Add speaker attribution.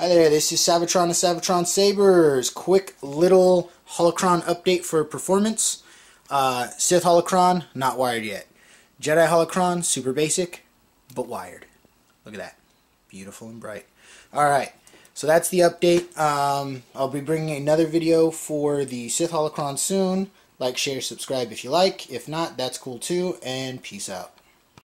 Speaker 1: Hi there, this is Savatron of Savatron Sabers. Quick little holocron update for performance. Uh, Sith holocron, not wired yet. Jedi holocron, super basic, but wired. Look at that. Beautiful and bright. Alright, so that's the update. Um, I'll be bringing another video for the Sith holocron soon. Like, share, subscribe if you like. If not, that's cool too, and peace out.